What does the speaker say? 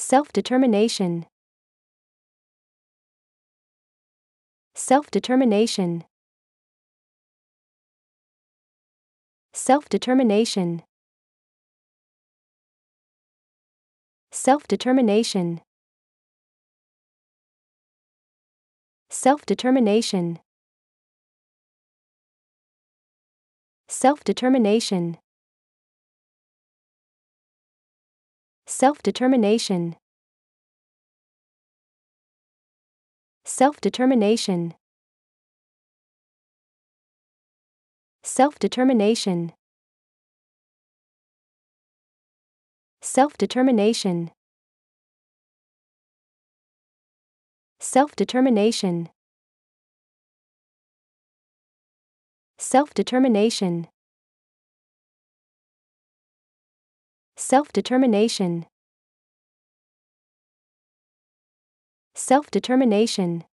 Self determination. Self determination. Self determination. Self determination. Self determination. Self determination. Self determination. Self determination. Self determination. Self determination. Self determination. Self determination. Self determination. Self determination.